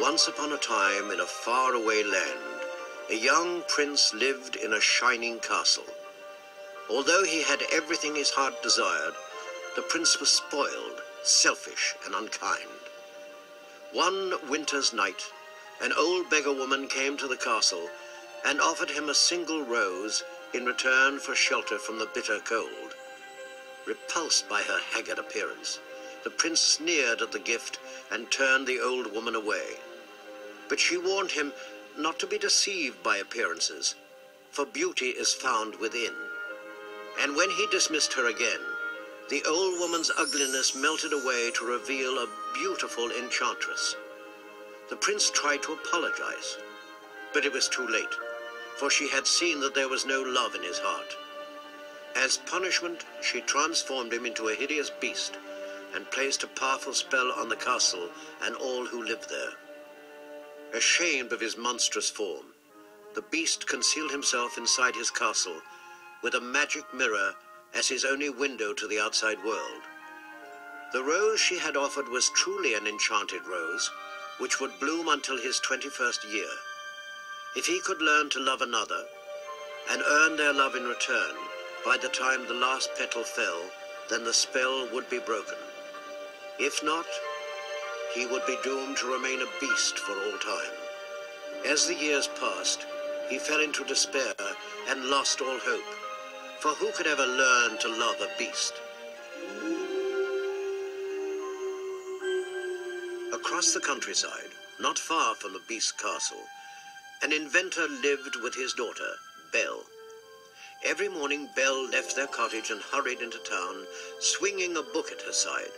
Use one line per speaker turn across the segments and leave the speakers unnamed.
Once upon a time, in a faraway land, a young prince lived in a shining castle. Although he had everything his heart desired, the prince was spoiled, selfish, and unkind. One winter's night, an old beggar woman came to the castle and offered him a single rose in return for shelter from the bitter cold. Repulsed by her haggard appearance, the prince sneered at the gift and turned the old woman away. But she warned him not to be deceived by appearances, for beauty is found within. And when he dismissed her again, the old woman's ugliness melted away to reveal a beautiful enchantress. The prince tried to apologize, but it was too late, for she had seen that there was no love in his heart. As punishment, she transformed him into a hideous beast and placed a powerful spell on the castle and all who lived there. Ashamed of his monstrous form, the beast concealed himself inside his castle with a magic mirror as his only window to the outside world. The rose she had offered was truly an enchanted rose, which would bloom until his 21st year. If he could learn to love another and earn their love in return, by the time the last petal fell, then the spell would be broken. If not, he would be doomed to remain a beast for all time. As the years passed, he fell into despair and lost all hope. For who could ever learn to love a beast? Across the countryside, not far from the beast's castle, an inventor lived with his daughter, Belle. Every morning, Belle left their cottage and hurried into town, swinging a book at her side.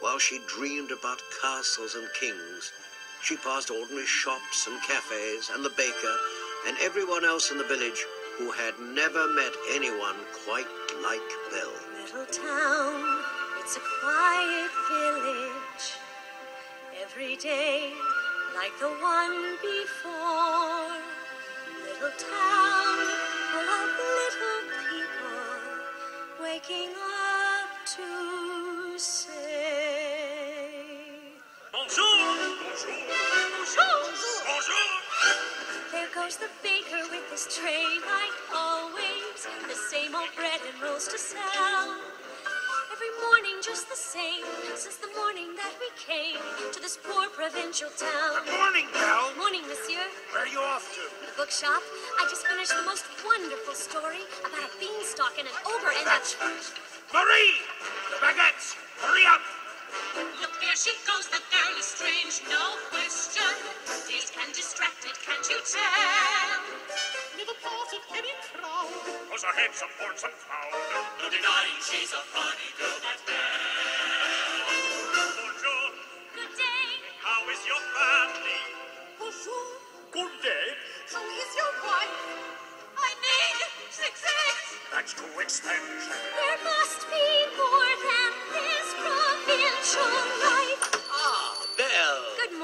While she dreamed about castles and kings, she passed ordinary shops and cafes and the baker and everyone else in the village who had never met anyone quite like Belle.
Little town, it's a quiet village. Every day, like the one before. Little town, full of little people, waking up goes the baker with his tray, like always. The same old bread and rolls to sell. Every morning just the same, since the morning that we came to this poor provincial town.
Good Morning, Belle.
Morning, monsieur.
Where are you off to?
The bookshop. I just finished the most wonderful story about a beanstalk and an ogre and
That's
a...
right. Marie! The baguettes! Hurry up!
Look, there she goes, the girl is strange, no question. Dazed and distracted, can't you tell?
Never part of any crowd.
Cause her head supports some clown.
No denying she's a funny girl, that Belle.
Bonjour!
Good day.
How is your family?
Bonjour.
Good day.
How is your wife?
I need six eggs.
That's too expensive.
There must be more than this provincial life.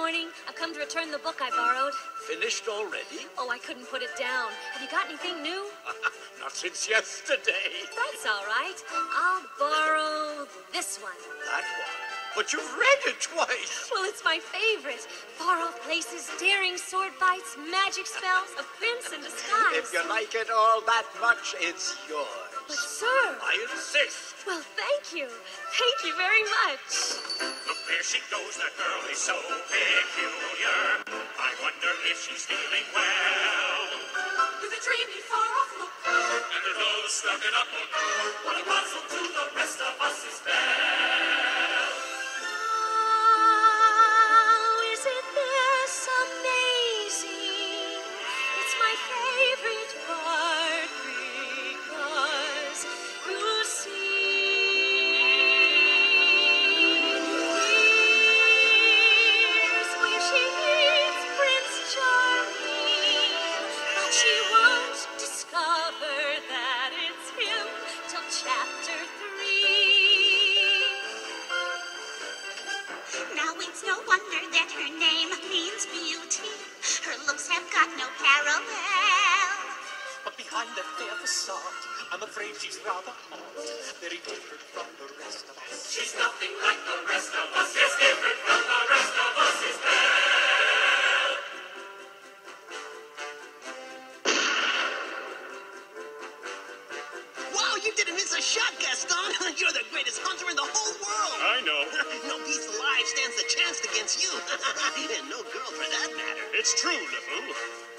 Morning. I've come to return the book I borrowed.
Finished already?
Oh, I couldn't put it down. Have you got anything new?
Not since yesterday.
That's all right. I'll borrow this one.
That one. But you've read it twice.
Well, it's my favorite. Far off places, daring sword fights, magic spells, a prince in disguise.
If you like it all that much, it's yours.
But, sir.
I insist.
Well, thank you. Thank you very much.
She goes. That girl is so peculiar. I wonder if she's feeling well.
With a dreamy, far off look.
And her nose stuck in a book.
What a puzzle to the rest of us is Belle.
Behind that fair facade, I'm afraid she's rather odd. Very different from the rest of us.
She's nothing like the rest of us. Yes, different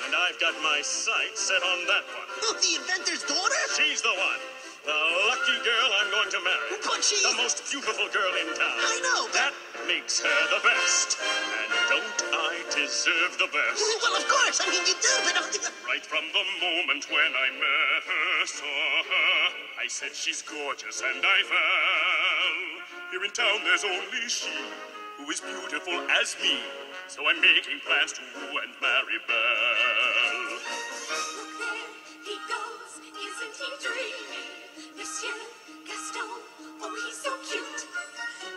And
I've got my sights set on that one.
Oh, the inventor's daughter?
She's the one. The lucky girl I'm going to marry.
But she's...
The most beautiful girl in town.
I know, but...
That makes her the best. And don't I deserve the best?
Well, of course. I mean, you do, but...
Right from the moment when I met her, saw her, I said she's gorgeous and I fell. Here in town there's only she who is beautiful as me. So I'm making plans to woo and marry Belle.
Look there, he goes, isn't he dreamy? Monsieur Gaston, oh he's so cute.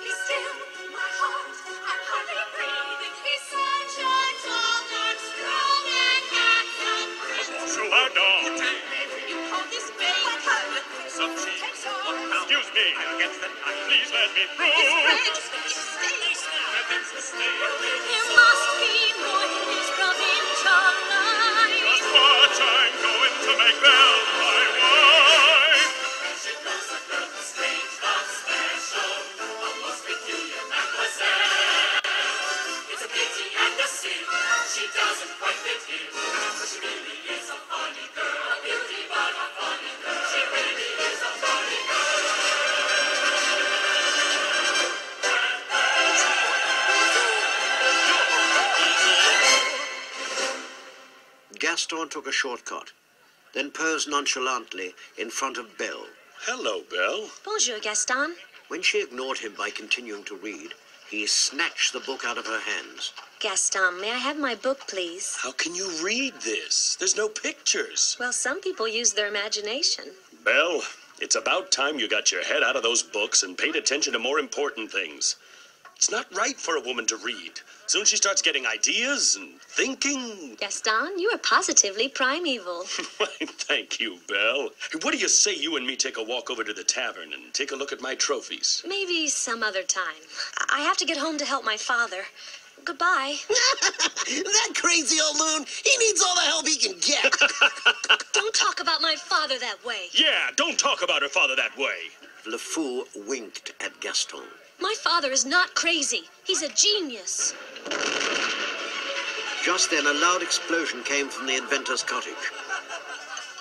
He's still my heart, I'm hardly breathing. He's such a tall, dark, strong, and handsome prince.
So I don't.
You call this babe? What her?
Some cheese.
Takes all.
Excuse me.
Against the knife.
Please let me through.
There must
I'm going to make Belle
Gaston took a shortcut, then posed nonchalantly in front of Belle.
Hello, Belle.
Bonjour, Gaston.
When she ignored him by continuing to read, he snatched the book out of her hands.
Gaston, may I have my book, please?
How can you read this? There's no pictures.
Well, some people use their imagination.
Belle, it's about time you got your head out of those books and paid attention to more important things. It's not right for a woman to read. Soon she starts getting ideas and thinking.
Gaston, you are positively primeval.
Thank you, Belle. What do you say you and me take a walk over to the tavern and take a look at my trophies?
Maybe some other time. I have to get home to help my father. Goodbye.
that crazy old loon, he needs all the help he can get.
Don't talk about my father that way.
Yeah, don't talk about her father that way.
Le Fou winked at Gaston.
My father is not crazy. He's a genius.
Just then, a loud explosion came from the inventor's cottage.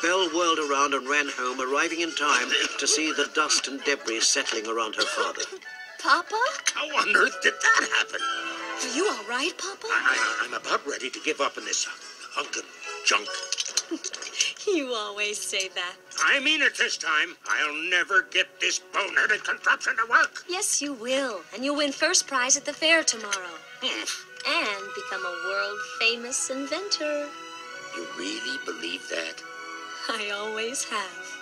Belle whirled around and ran home, arriving in time to see the dust and debris settling around her father.
Papa?
How on earth did that happen?
Are you all right, Papa?
I, I, I'm about ready to give up on this hunk of junk.
You always say that.
I mean it this time. I'll never get this boneheaded contraption to work.
Yes, you will. And you'll win first prize at the fair tomorrow. And become a world famous inventor.
You really believe that?
I always have.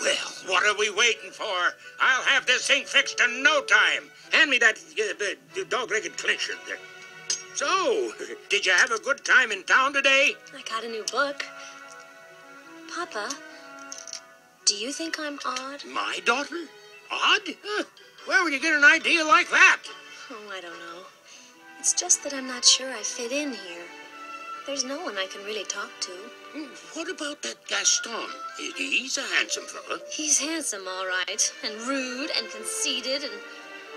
Well, what are we waiting for? I'll have this thing fixed in no time. Hand me that uh, uh, dog-legged clincher there. So, did you have a good time in town today?
I got a new book. Papa, do you think I'm odd?
My daughter? Odd? Huh. Where would you get an idea like that?
Oh, I don't know. It's just that I'm not sure I fit in here. There's no one I can really talk to.
Hmm, What about that Gaston? He's a handsome fella.
He's handsome, all right, and rude and conceited and.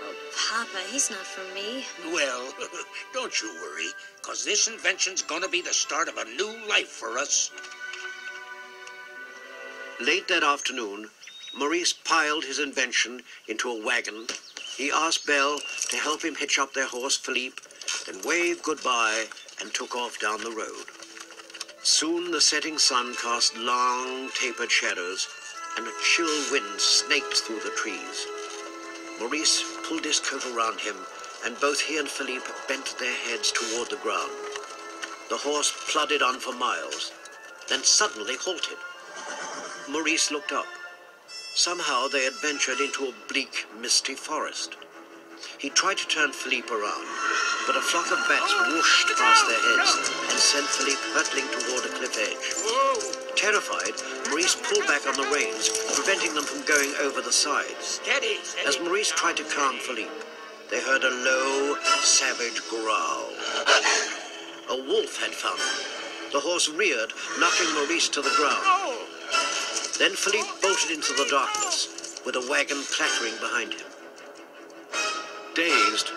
Oh, Papa, he's not for me.
Well, don't you worry, because this invention's gonna be the start of a new life for us.
Late that afternoon, Maurice piled his invention into a wagon. He asked Belle to help him hitch up their horse, Philippe, then waved goodbye and took off down the road. Soon the setting sun cast long, tapered shadows, and a chill wind snaked through the trees. Maurice pulled his coat around him, and both he and Philippe bent their heads toward the ground. The horse plodded on for miles, then suddenly halted. Maurice looked up. Somehow they had ventured into a bleak, misty forest. He tried to turn Philippe around, but a flock of bats whooshed past their heads and sent Philippe hurtling toward a cliff edge. Terrified, Maurice pulled back on the reins, preventing them from going over the
steady.
As Maurice tried to calm Philippe, they heard a low, savage growl. A wolf had found him. The horse reared, knocking Maurice to the ground. Then Philippe bolted into the darkness, with a wagon clattering behind him. Dazed,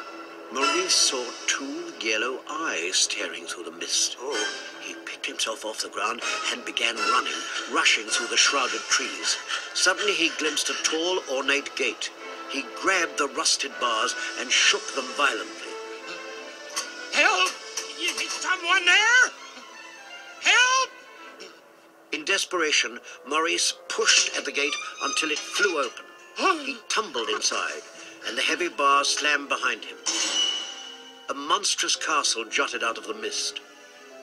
Maurice saw two yellow eyes staring through the mist. Oh. He picked himself off the ground and began running, rushing through the shrouded trees. Suddenly he glimpsed a tall, ornate gate. He grabbed the rusted bars and shook them violently.
Help! Is someone there?
In desperation, Maurice pushed at the gate until it flew open. He tumbled inside, and the heavy bars slammed behind him. A monstrous castle jutted out of the mist.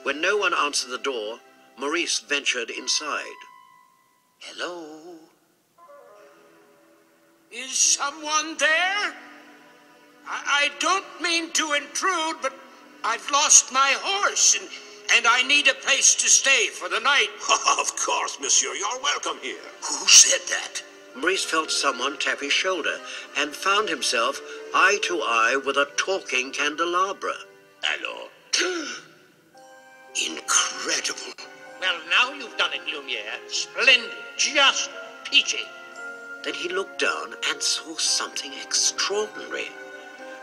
When no one answered the door, Maurice ventured inside.
Hello? Is someone there? I, I don't mean to intrude, but I've lost my horse and, and I need a place to stay for the night.
of course, monsieur. You're welcome here. Who said that?
Maurice felt someone tap his shoulder and found himself eye to eye with a talking candelabra.
Hello. Incredible.
Well, now you've done it, Lumiere. Splendid. Just peachy.
Then he looked down and saw something extraordinary.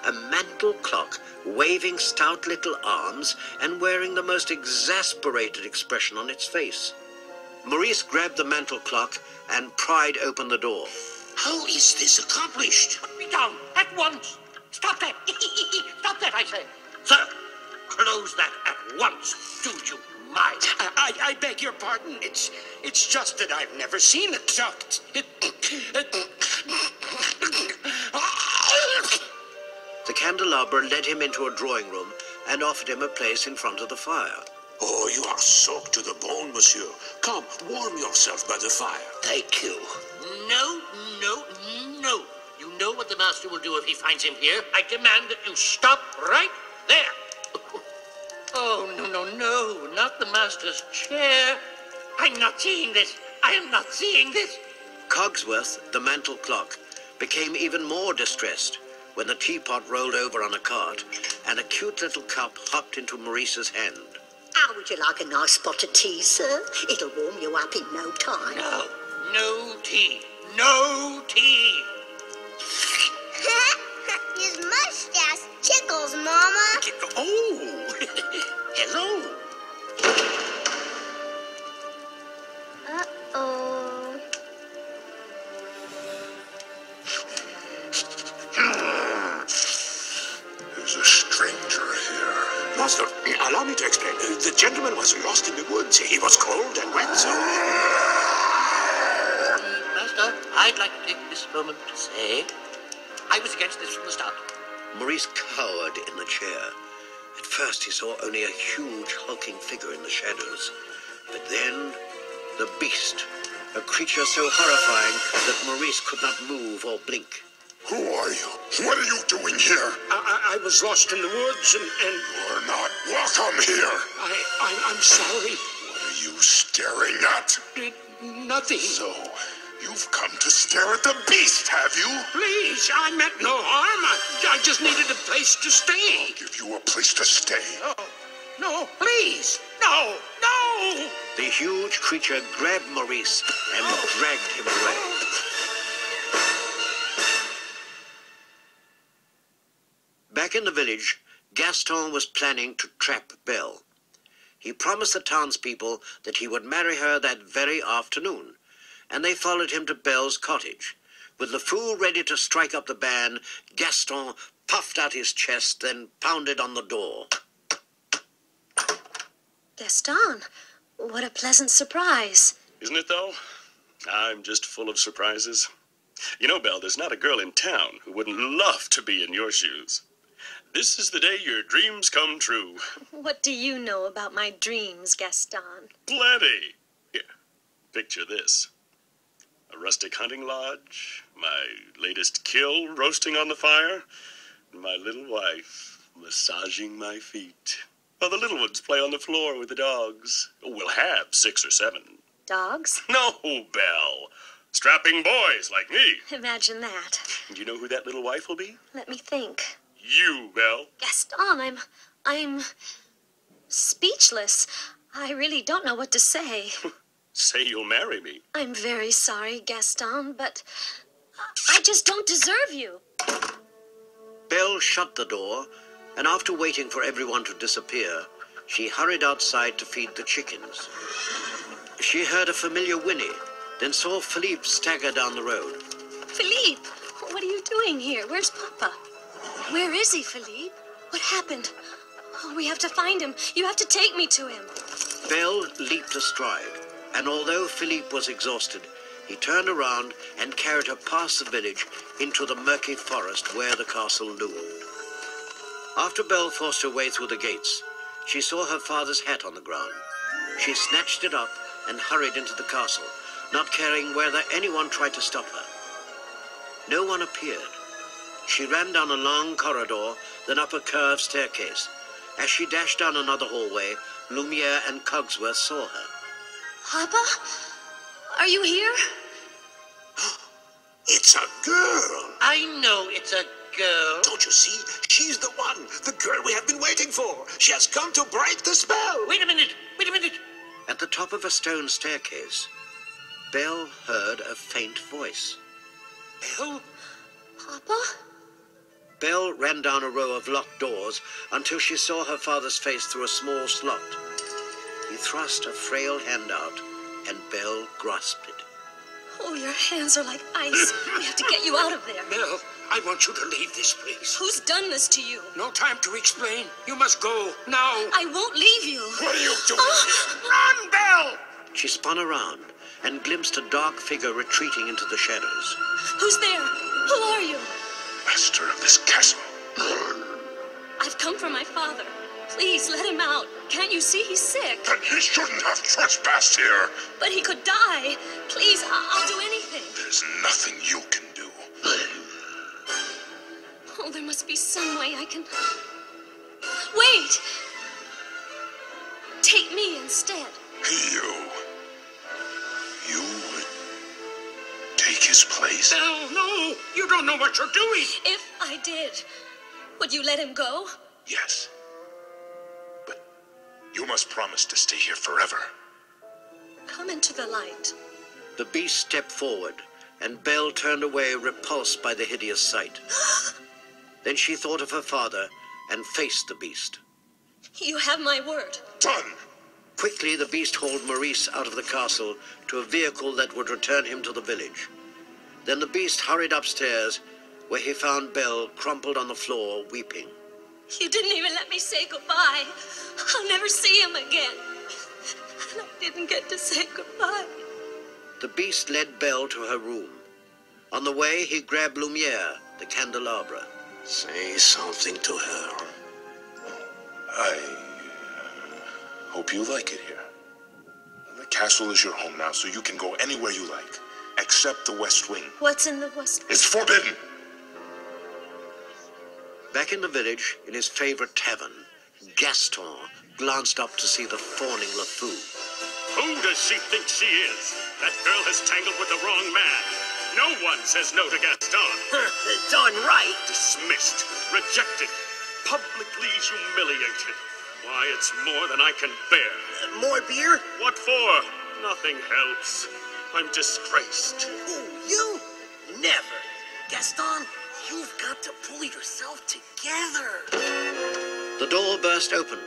A mantel clock waving stout little arms and wearing the most exasperated expression on its face. Maurice grabbed the mantel clock and pried open the door.
How is this accomplished?
Put me down at once. Stop that. Stop that, I say.
Sir, close that at once. Do you mind?
I, I, I beg your pardon. It's it's just that I've never seen it. So, it, it,
The candelabra led him into a drawing room and offered him a place in front of the fire.
Oh, you are soaked to the bone, monsieur. Come, warm yourself by the fire.
Thank you.
No, no, no. You know what the master will do if he finds him here. I demand that you stop right there. Oh, no, no, no. Not the master's chair. I'm not seeing this. I am not seeing this.
Cogsworth, the mantel clock, became even more distressed when the teapot rolled over on a cart and a cute little cup hopped into Maurice's hand.
How would you like a nice spot of tea, sir? It'll warm you up in no time.
No, no tea. No tea.
His mustache tickles, Mama.
Oh, hello.
Moment I was against this from the start.
Maurice cowered in the chair. At first, he saw only a huge, hulking figure in the shadows. But then, the beast, a creature so horrifying that Maurice could not move or blink.
Who are you? What are you doing here?
I, I, I was lost in the woods and, and
You're not welcome here.
I, I, I'm sorry.
What are you staring at?
Uh, Nothing.
So, you've come to stare at the beast, have you?
Please, I meant no harm. I, I just needed a place to stay.
Give you a place to stay.
No, no, please. No, no.
The huge creature grabbed Maurice and dragged him away. Back in the village, Gaston was planning to trap Belle. He promised the townspeople that he would marry her that very afternoon, and they followed him to Belle's cottage. With LeFou ready to strike up the band, Gaston puffed out his chest, then pounded on the door.
Gaston, what a pleasant surprise.
Isn't it, though? I'm just full of surprises. You know, Belle, there's not a girl in town who wouldn't love to be in your shoes. This is the day your dreams come true.
What do you know about my dreams, Gaston?
Plenty. Here, picture this a rustic hunting lodge, my latest kill roasting on the fire, and my little wife massaging my feet. While the little ones play on the floor with the dogs. We'll have six or seven.
Dogs?
No, Belle. Strapping boys like me.
Imagine that.
Do you know who that little wife will be?
Let me think.
You, Belle.
Gaston, I'm. I'm. speechless. I really don't know what to say.
Say you'll marry me.
I'm very sorry, Gaston, but I just don't deserve you.
Belle shut the door, and after waiting for everyone to disappear, she hurried outside to feed the chickens. She heard a familiar whinny, then saw Philippe stagger down the road.
Philippe, what are you doing here? Where's Papa? Where is he, Philippe? What happened? Oh, we have to find him. You have to take me to him.
Belle leaped astride, and although Philippe was exhausted, he turned around and carried her past the village into the murky forest where the castle loomed. After Belle forced her way through the gates, she saw her father's hat on the ground. She snatched it up and hurried into the castle, not caring whether anyone tried to stop her. No one appeared. She ran down a long corridor, then up a curved staircase. As she dashed down another hallway, Lumiere and Cogsworth saw her.
Papa? Are you here?
It's a girl.
I know it's a girl.
Don't you see? She's the one. The girl we have been waiting for. She has come to break the spell.
Wait a minute. Wait a minute.
At the top of a stone staircase, Belle heard a faint voice.
Belle?
Papa?
Belle ran down a row of locked doors until she saw her father's face through a small slot. He thrust a frail hand out, and Belle grasped it.
Oh, your hands are like ice. We have to get you out of there.
Belle, I want you to leave this place.
Who's done this to you?
No time to explain. You must go now.
I won't leave you.
What are you doing
Oh.
here?
Run, Belle!
She spun around and glimpsed a dark figure retreating into the shadows.
Who's there? Who are you?
Master of this castle.
I've come for my father. Please let him out. Can't you see he's sick?
Then he shouldn't have trespassed here.
But he could die. Please, I- I'll do anything.
There's nothing you can do.
Oh, there must be some way I can. Wait! Take me instead.
You. You would take his place?
Belle, no! You don't know what you're doing!
If I did, would you let him go?
Yes. But you must promise to stay here forever.
Come into the light.
The beast stepped forward, and Belle turned away, repulsed by the hideous sight. then she thought of her father and faced the beast.
You have my word.
Done.
Quickly, the beast hauled Maurice out of the castle to a vehicle that would return him to the village. Then the beast hurried upstairs, where he found Belle crumpled on the floor, weeping.
You didn't even let me say goodbye. I'll never see him again. And I didn't get to say goodbye.
The beast led Belle to her room. On the way, he grabbed Lumiere, the candelabra.
Say something to her. I uh, hope you like it here. The castle is your home now, so you can go anywhere you like, except the West Wing.
What's in the West?
It's forbidden.
Back in the village, in his favorite tavern, Gaston glanced up to see the fawning LeFou.
Who does she think she is? That girl has tangled with the wrong man. No one says no to Gaston.
Done right.
Dismissed, rejected, publicly humiliated. Why, it's more than I can bear.
More beer?
What for? Nothing helps. I'm disgraced.
Who, you? Never. Gaston, you've got to pull yourself together.
The door burst open,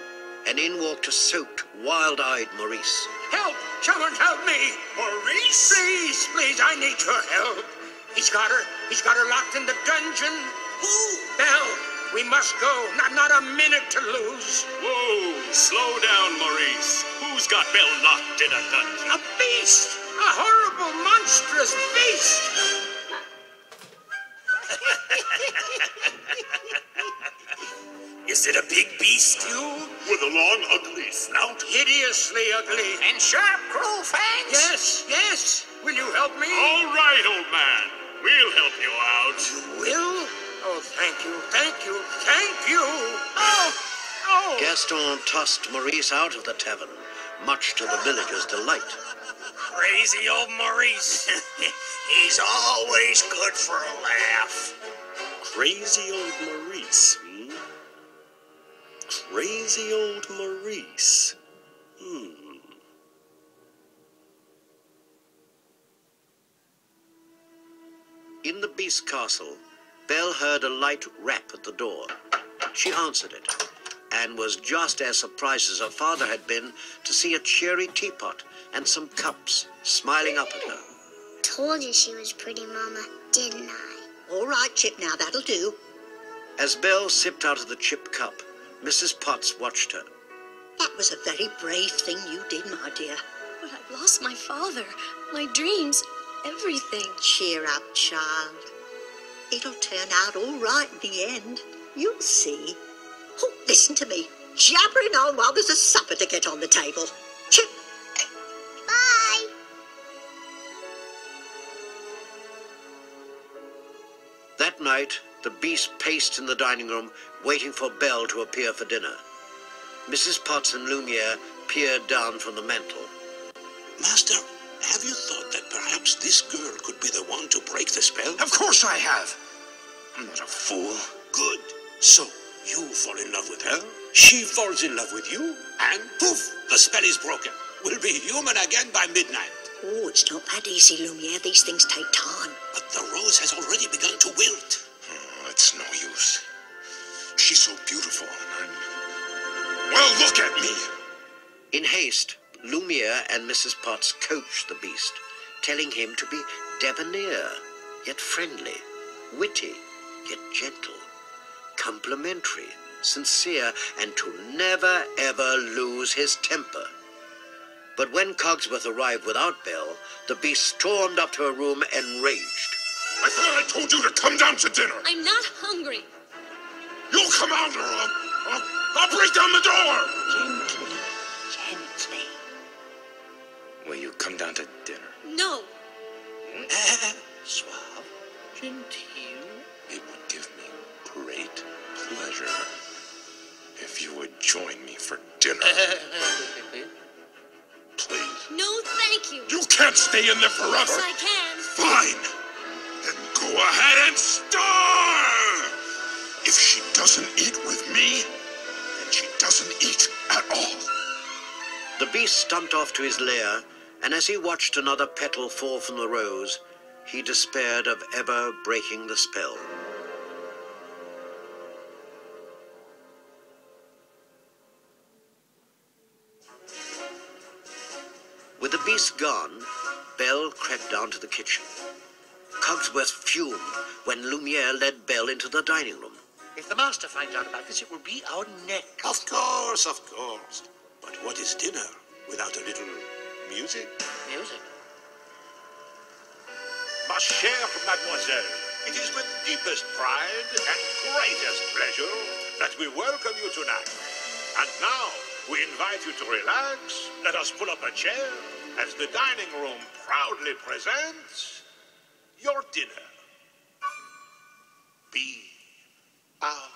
and in walked a soaked, wild-eyed Maurice.
Help! Someone help me! Maurice? Please, please, I need your help. He's got her. He's got her locked in the dungeon.
Who?
Belle, we must go. Not, not a minute to lose.
Whoa, slow down, Maurice. Who's got Belle locked in a dungeon?
A beast! A horrible, monstrous beast!
Is it a big beast?
You
With a long, ugly snout?
hideously ugly.
And sharp cruel fangs?
Yes, yes. Will you help me?
All right, old man. We'll help you out.
You Will? Oh, thank you, thank you, thank you. Oh, oh.
Gaston tossed Maurice out of the tavern, much to the villagers' delight.
Crazy old Maurice. He's always good for a laugh.
Crazy old Maurice? Crazy old Maurice. Hmm.
In the Beast Castle, Belle heard a light rap at the door. She answered it and was just as surprised as her father had been to see a cherry teapot and some cups smiling up at her.
Told you she was pretty, Mama, didn't I?
All right, Chip, now that'll do.
As Belle sipped out of the chip cup, Mrs. Potts watched her.
That was a very brave thing you did, my dear.
But I've lost my father, my dreams, everything.
Cheer up, child. It'll turn out all right in the end. You'll see. Oh, listen to me. Jabbering on while there's a supper to get on the table. Chip,
Bye.
That night, the beast paced in the dining room, waiting for Belle to appear for dinner. Mrs. Potts and Lumiere peered down from the mantel.
Master, have you thought that perhaps this girl could be the one to break the spell?
Of course I have. I'm not a fool.
Good. So, you fall in love with her, she falls in love with you, and poof, the spell is broken. We'll be human again by midnight.
Oh, it's not that easy, Lumiere. These things take time.
But the rose has already begun to wilt.
It's no use. She's so beautiful, and I'm... Well, look at me!
In haste, Lumiere and Mrs. Potts coached the beast, telling him to be debonair, yet friendly, witty, yet gentle, complimentary, sincere, and to never ever lose his temper. But when Cogsworth arrived without Belle, the beast stormed up to her room enraged.
I thought I told you to come down to dinner.
I'm not hungry.
You'll come out or I'll, I'll, I'll break down the door.
Gently, gently.
Will you come down to dinner?
No.
Suave, genteel.
It would give me great pleasure if you would join me for dinner. Please.
No, thank you.
You can't stay in there forever.
Yes, I can.
Fine. Go ahead and starve. If she doesn't eat with me, then she doesn't eat at all.
The beast stumped off to his lair, and as he watched another petal fall from the rose, he despaired of ever breaking the spell. With the beast gone, Belle crept down to the kitchen. Cogsworth fumed when Lumiere led Belle into the dining room.
If the master finds out about this, it will be our neck.
Of course, of course. But what is dinner without a little music?
Music.
Ma chère mademoiselle, it is with deepest pride and greatest pleasure that we welcome you tonight. And now, we invite you to relax. Let us pull up a chair as the dining room proudly presents your dinner. Be our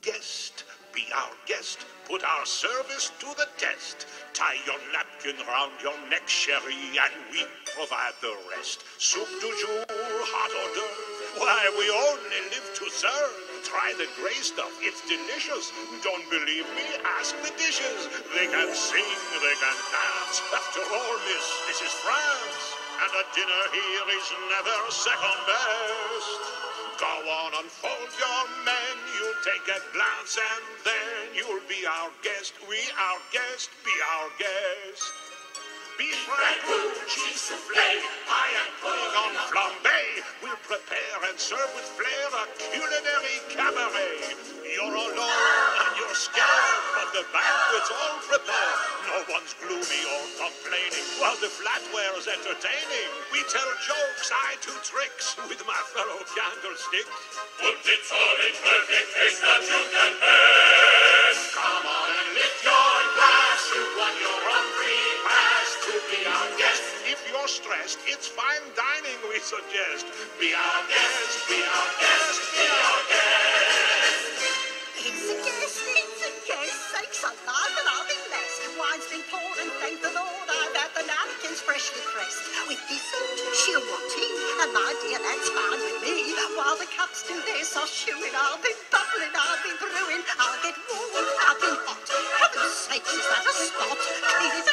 guest. Be our guest. Put our service to the test. Tie your napkin round your neck, sherry, and we provide the rest. Soup du jour, hot hors d'oeuvre. Why, we only live to serve. Try the gray stuff. It's delicious. Don't believe me? Ask the dishes. They can sing, they can dance. After all, miss, this is France. And a dinner here is never second best. Go on, unfold your menu, take a glance, and then you'll be our guest. We, our guest, be our guest. Beef ragout, cheese soufflé, pie and on flambe. We'll prepare and serve with flair a culinary cabaret. You're alone and you're scared, but the banquet's all prepared. No one's gloomy or complaining, while the flatware's entertaining. We tell jokes, I do tricks with my fellow candlesticks. Put it all in perfect taste that you can best. Come on and lift your glass. You won your own free pass to be our guest. If you're stressed, it's fine dining we suggest. Be our guest, be our guest, be our guest.
It's a guest, it's a guest. Sakes alive and I'll be blessed. Wine's been poured and thank the Lord I've had the napkins freshly pressed. With dessert, she'll want tea. And my dear, that's fine with me. While the cups do their soft chewing, I'll be bubbling, I'll be brewing. I'll get warm, I'll be hot. Heaven's sakes, is that a spot? Clean it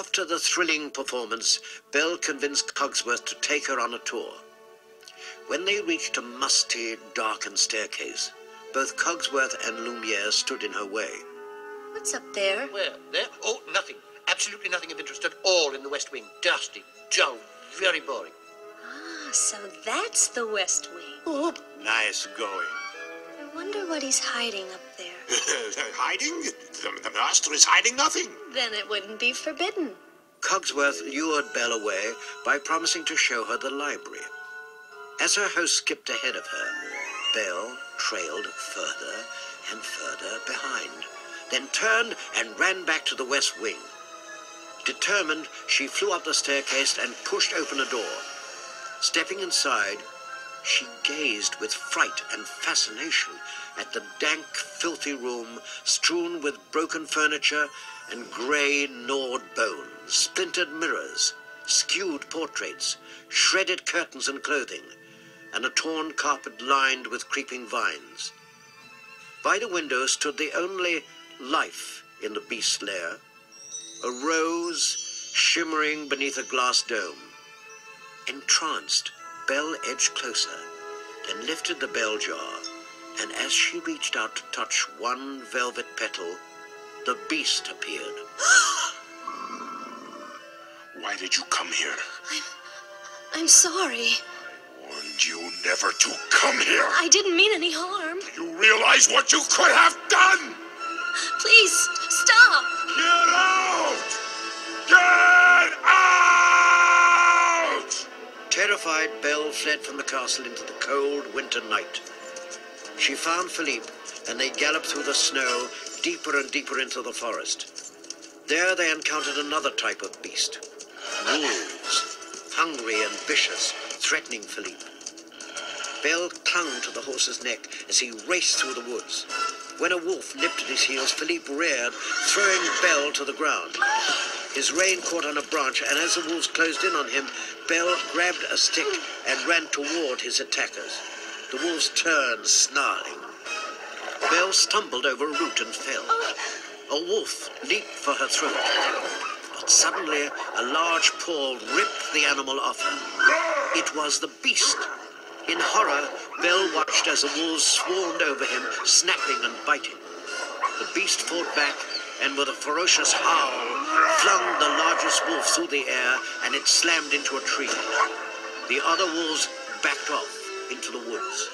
After the thrilling performance, Belle convinced Cogsworth to take her on a tour. When they reached a musty, darkened staircase, both Cogsworth and Lumiere stood in her way.
What's up there?
Where? There? Oh, nothing. Absolutely nothing of interest at all in the West Wing. Dusty, dull, very boring.
Ah, so that's the West Wing.
Oh,
Nice going.
I wonder what he's hiding up there.
hiding? The, the master is hiding nothing.
Then it wouldn't be forbidden.
Cogsworth lured Belle away by promising to show her the library. As her host skipped ahead of her, Belle trailed further and further behind, then turned and ran back to the west wing. Determined, she flew up the staircase and pushed open a door. Stepping inside, she gazed with fright and fascination at the dank, filthy room strewn with broken furniture and grey, gnawed bones, splintered mirrors, skewed portraits, shredded curtains and clothing, and a torn carpet lined with creeping vines. By the window stood the only life in the beast's lair, a rose shimmering beneath a glass dome. Entranced, Belle edged closer, then lifted the bell jar, and as she reached out to touch one velvet petal, the beast appeared.
Why did you come here?
I'm I'm sorry.
I Warned you never to come here.
I didn't mean any harm.
You realize what you could have done?
Please, stop!
Get out! Get out!
Terrified, Belle fled from the castle into the cold winter night. She found Philippe, and they galloped through the snow deeper and deeper into the forest. There they encountered another type of beast wolves, hungry and vicious, threatening Philippe. Belle clung to the horse's neck as he raced through the woods. When a wolf nipped at his heels, Philippe reared, throwing Belle to the ground. His rein caught on a branch, and as the wolves closed in on him, Belle grabbed a stick and ran toward his attackers. The wolves turned, snarling. Belle stumbled over a root and fell. A wolf leaped for her throat. But suddenly, a large paw ripped the animal off her. It was the beast. In horror, Belle watched as the wolves swarmed over him, snapping and biting. The beast fought back and, with a ferocious howl, flung the largest wolf through the air and it slammed into a tree. The other wolves backed off into the woods.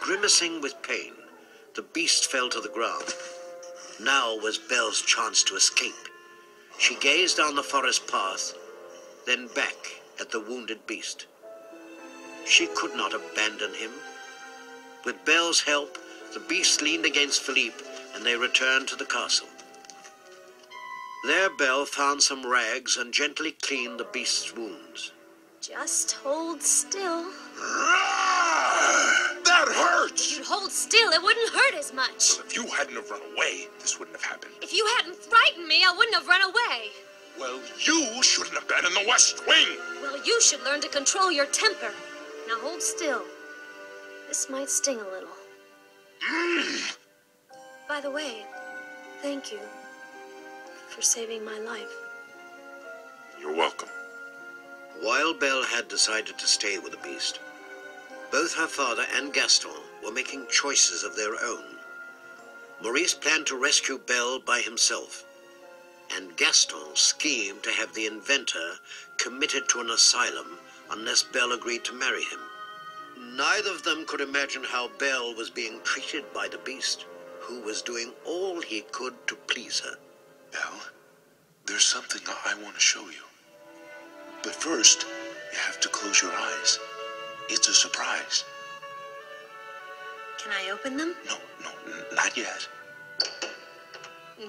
Grimacing with pain, the beast fell to the ground. Now was Belle's chance to escape. She gazed down the forest path, then back at the wounded beast. She could not abandon him. With Belle's help, the beast leaned against Philippe, and they returned to the castle. There, Belle found some rags and gently cleaned the beast's wounds.
Just hold still.
That hurts!
You'd hold still, it wouldn't hurt as much.
If you hadn't have run away, this wouldn't have happened.
If you hadn't frightened me, I wouldn't have run away.
Well, you shouldn't have been in the West Wing.
Well, you should learn to control your temper. Now hold still. This might sting a little. Mm. By the way, thank you for saving my life.
You're welcome.
While Belle had decided to stay with the beast, both her father and Gaston were making choices of their own. Maurice planned to rescue Belle by himself, and Gaston schemed to have the inventor committed to an asylum unless Belle agreed to marry him. Neither of them could imagine how Belle was being treated by the beast, who was doing all he could to please her.
Belle, there's something I want to show you. But first, you have to close your eyes. It's a surprise.
Can I open them?
No, no, not yet.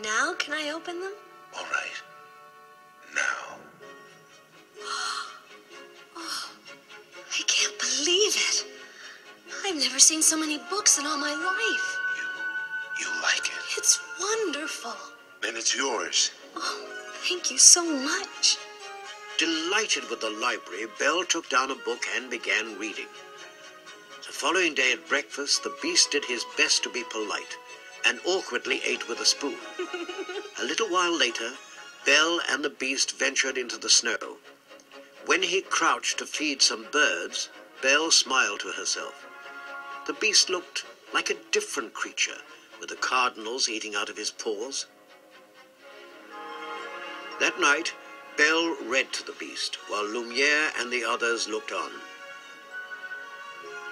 Now can I open them?
All right. Now.
oh, I can't believe it. I've never seen so many books in all my life.
You, You like it.
It's wonderful.
Then it's yours.
Oh, thank you so much.
Delighted with the library, Belle took down a book and began reading. The following day at breakfast, the beast did his best to be polite, and awkwardly ate with a spoon. a little while later, Belle and the beast ventured into the snow. When he crouched to feed some birds, Belle smiled to herself. The beast looked like a different creature, with the cardinals eating out of his paws. That night, Belle read to the beast, while Lumiere and the others looked on.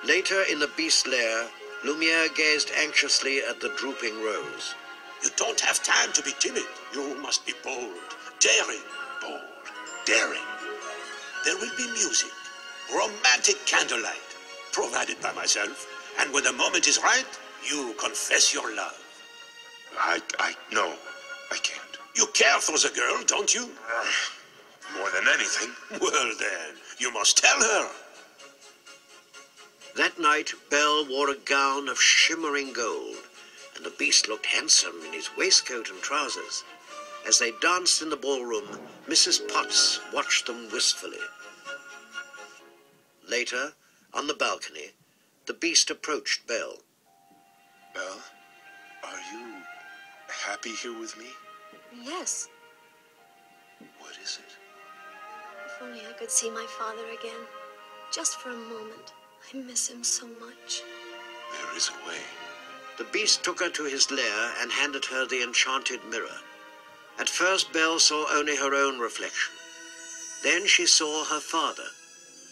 Later, in the beast's lair, Lumiere gazed anxiously at the drooping rose.
You don't have time to be timid. You must be bold, daring.
Bold, daring.
There will be music, romantic candlelight, provided by myself. And when the moment is right, you confess your love.
I, I, no, I can't.
You care for the girl, don't you?
More than anything.
Well, then, you must tell her.
That night, Belle wore a gown of shimmering gold, and the beast looked handsome in his waistcoat and trousers. As they danced in the ballroom, Mrs. Potts watched them wistfully. Later, on the balcony, the beast approached Belle.
Belle, are you happy here with me?
Yes,
What is it?
if only I could see my father again. Just for a moment. I miss him so much.
There is a way.
The beast took her to his lair and handed her the enchanted mirror. At first, Belle saw only her own reflection. Then she saw her father,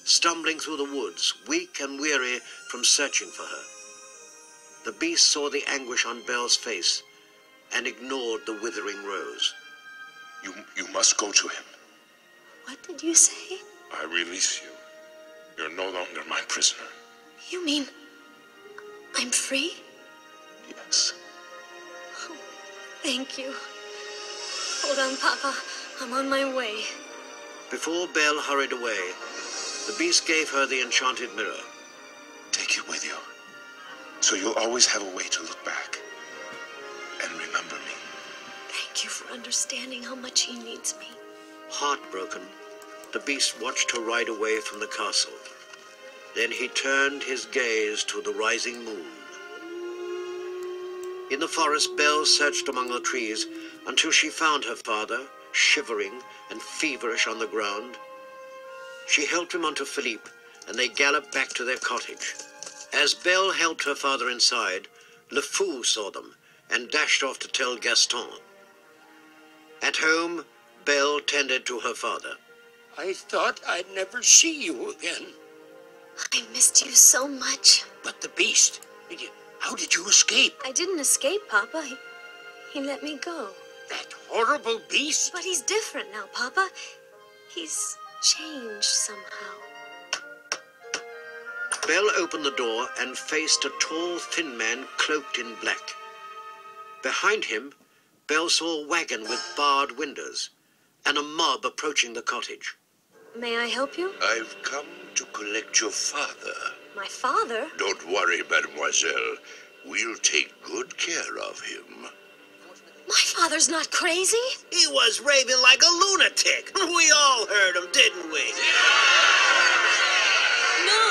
stumbling through the woods, weak and weary from searching for her. The beast saw the anguish on Belle's face and ignored the withering rose.
You, you must go to him.
What did you say?
I release you. You're no longer my prisoner.
You mean I'm free?
Yes.
Oh, thank you. Hold on, Papa. I'm on my way.
Before Belle hurried away, the beast gave her the enchanted mirror.
Take it with you. So you'll always have a way to look back and remember me.
You for understanding how much he needs me.
Heartbroken, the beast watched her ride away from the castle. Then he turned his gaze to the rising moon. In the forest, Belle searched among the trees until she found her father, shivering and feverish on the ground. She helped him onto Philippe, and they galloped back to their cottage. As Belle helped her father inside, LeFou saw them and dashed off to tell Gaston. At home, Belle tended to her father.
I thought I'd never see you again.
I missed you so much.
But the beast, how did you escape?
I didn't escape, Papa. He, he let me go.
That horrible beast?
But he's different now, Papa. He's changed somehow.
Belle opened the door and faced a tall, thin man cloaked in black. Behind him, Belle saw a wagon with barred windows and a mob approaching the cottage.
May I help you?
I've come to collect your father.
My father?
Don't worry, mademoiselle. We'll take good care of him.
My father's not crazy.
He was raving like a lunatic. We all heard him, didn't we?
No,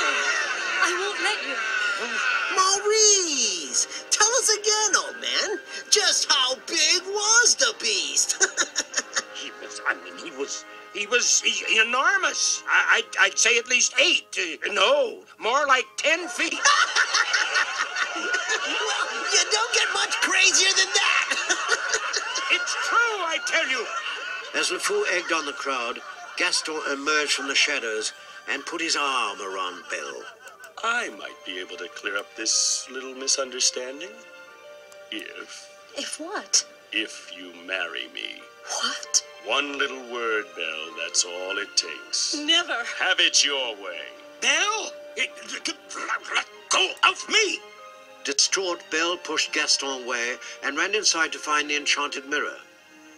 I won't let you.
Maurice, tell us again, old man. Just how big was the beast?
He was, I mean, he was, he was he, enormous. I, I'd, I'd say at least eight. Uh, no, more like ten feet.
well, you don't get much crazier than that.
it's true, I tell you.
As LeFou egged on the crowd, Gaston emerged from the shadows and put his arm around Belle.
I might be able to clear up this little misunderstanding. If,
If what?
if you marry me.
What?
One little word, Belle, that's all it takes.
Never.
Have it your way.
Belle, it, let go of me.
Distraught, Belle pushed Gaston away and ran inside to find the enchanted mirror.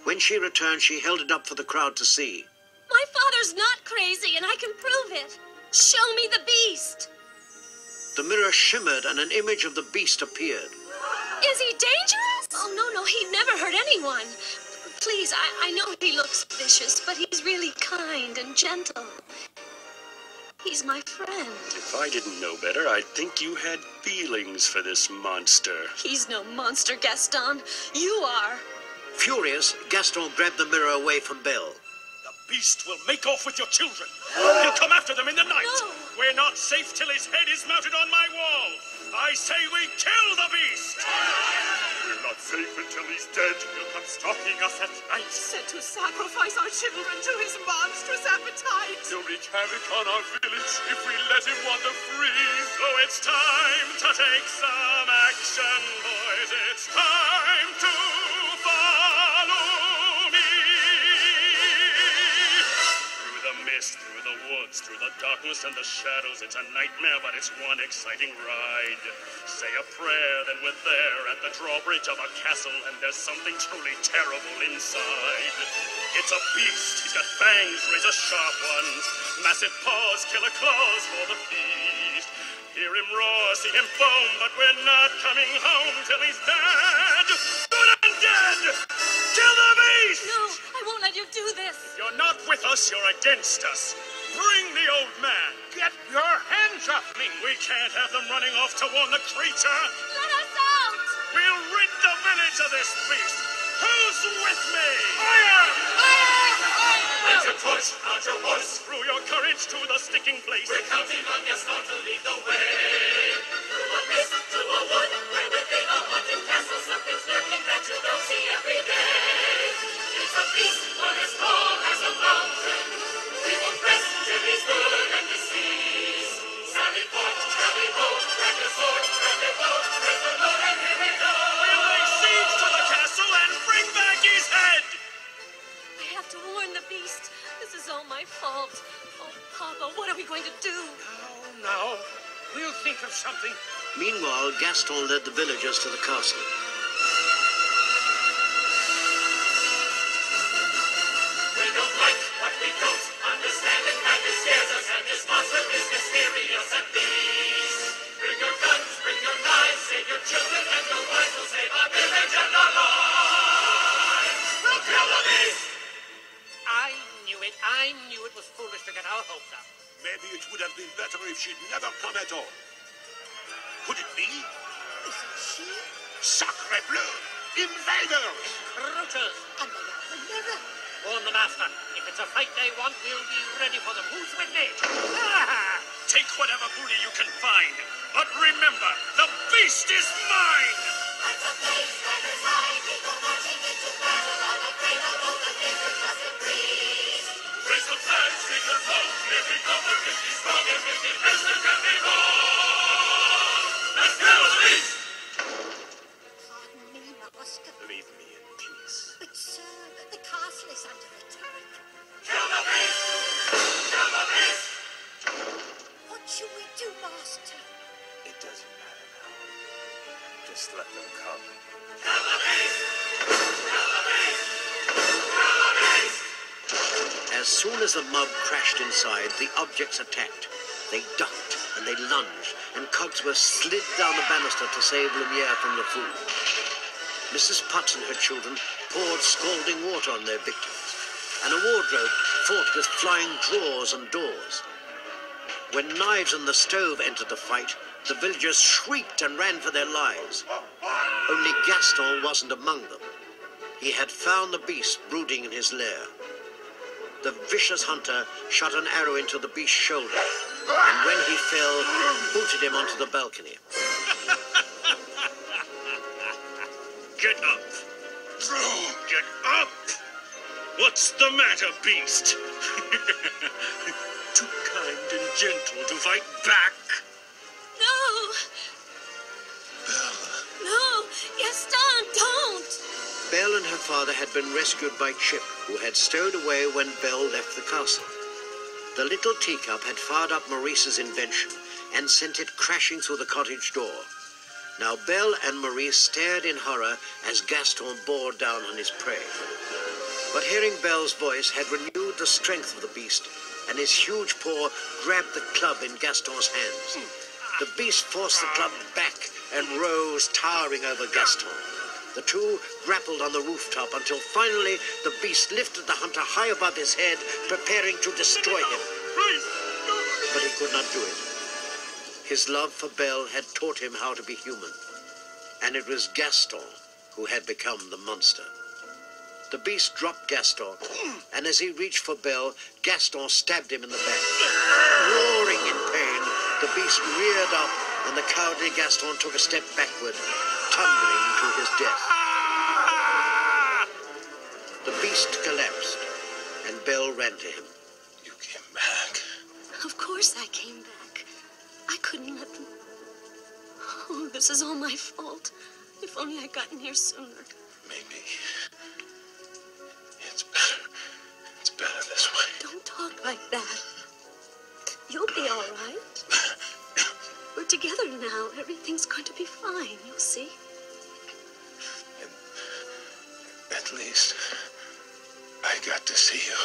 When she returned, she held it up for the crowd to see.
My father's not crazy, and I can prove it. Show me the beast.
The mirror shimmered and an image of the beast appeared.
Is he dangerous? Oh, no, no, he never hurt anyone. Please, I, I know he looks vicious, but he's really kind and gentle. He's my friend.
If I didn't know better, I'd think you had feelings for this monster.
He's no monster, Gaston. You are.
Furious, Gaston grabbed the mirror away from Belle.
The beast will make off with your children. He'll come after them in the night.
No.
We're not safe till his head is mounted on my wall. I say we kill the beast. We're not safe until he's dead. He'll come stalking us at night.
Set to sacrifice our children to his monstrous appetite.
He'll wreak havoc on our village if we let him wander free. So it's time to take some action, boys. It's time to through the through the darkness and the shadows, it's a nightmare, but it's one exciting ride. Say a prayer, then we're there at the drawbridge of a castle, and there's something truly terrible inside. It's a beast. He's got fangs, razor sharp ones, massive paws, killer claws for the feast. Hear him roar, see him foam, but we're not coming home till he's dead. Good and dead. Kill the beast.
No, I won't let you do this.
If You're not with us, you're against us. Bring the old man.
Get your hands off me!
We can't have them running off to warn the creature.
Let us out!
We'll rid the village of this beast. Who's with me?
i am Out your torch, out your horse.
Through your courage to the sticking place.
We're counting on Gaston to lead the way. Through a mist, to a wood, where within a haunted castle something's lurking that you don't see every day. It's a beast, one as tall as a mountain.
Meanwhile, Gaston led the villagers to the castle.
Foolish to get our hopes up.
Maybe it would have been better if she'd never come at all. Could it be?
Is it she?
Sacre bleu! Invaders!
Routers,
And they are the mirror.
warn the master. If it's a fight they want, we'll be ready for them. Who's with me? Ah!
Take whatever booty you can find. But remember, the beast is mine.
Lights of blaze, banners high, people Let's kill the
crashed inside, the objects attacked. They ducked and they lunged, and Cogsworth slid down the banister to save Lumiere from LeFou. Mrs. Potts and her children poured scalding water on their victims, and a wardrobe fought with flying drawers and doors. When knives and the stove entered the fight, the villagers shrieked and ran for their lives. Only Gaston wasn't among them. He had found the beast brooding in his lair. The vicious hunter shot an arrow into the beast's shoulder, and when he fell, booted him onto the balcony.
Get up. Get up. What's the matter, beast? Too kind and gentle to fight back.
No! Bella. No! Gaston, don't!
Belle and her father had been rescued by Chip, who had stowed away when Belle left the castle. The little teacup had fired up Maurice's invention and sent it crashing through the cottage door. Now Belle and Maurice stared in horror as Gaston bore down on his prey. But hearing Belle's voice had renewed the strength of the beast, and his huge paw grabbed the club in Gaston's hands. The beast forced the club back and rose, towering over Gaston. The two grappled on the rooftop until finally the beast lifted the hunter high above his head, preparing to destroy him. But he could not do it. His love for Belle had taught him how to be human, and it was Gaston who had become the monster. The beast dropped Gaston, and as he reached for Belle, Gaston stabbed him in the back. Roaring in pain, the beast reared up, and the cowardly Gaston took a step backward, tumbling to his death. The beast collapsed, and Belle ran to him. You came back.
Of course I came back. I couldn't let them. Oh, this is all my fault. If only I'd gotten here sooner.
Maybe. It's better. It's better this way.
Don't talk like that. You'll be all right. We're together now. Everything's going to be fine. You'll see.
At least I got to see you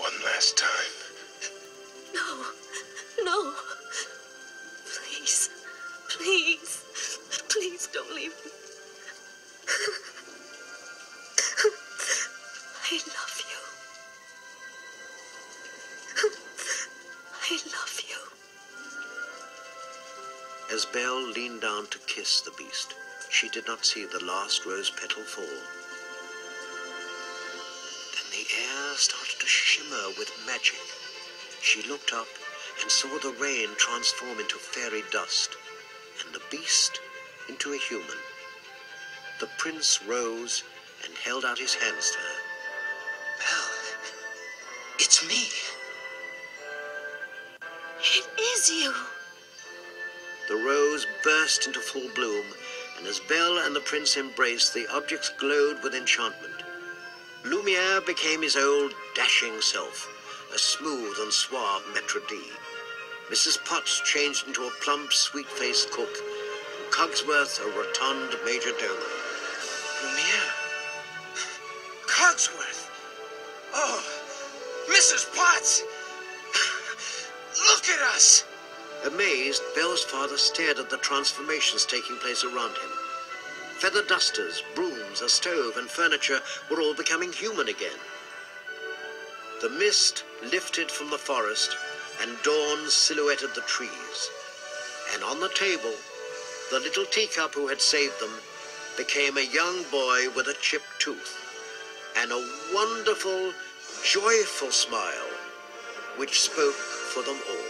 one last time.
No. No. Please. Please. Please don't leave me. I love you. I love you.
As Belle leaned down to kiss the beast, she did not see the last rose petal fall. Then the air started to shimmer with magic. She looked up and saw the rain transform into fairy dust, and the beast into a human. The prince rose and held out his hands to her.
It's me.
It is you.
The rose burst into full bloom, and as Belle and the prince embraced, the objects glowed with enchantment. Lumiere became his old dashing self, a smooth and suave maître d'. Mrs. Potts changed into a plump, sweet-faced cook, and Cogsworth a rotund major domo.
Lumiere. Cogsworth. Oh, Mrs. Potts. Look at us.
Amazed, Belle's father stared at the transformations taking place around him. Feather dusters, brooms, a stove, and furniture were all becoming human again. The mist lifted from the forest, and dawn silhouetted the trees. And on the table, the little teacup who had saved them became a young boy with a chipped tooth, and a wonderful, joyful smile which spoke for them all.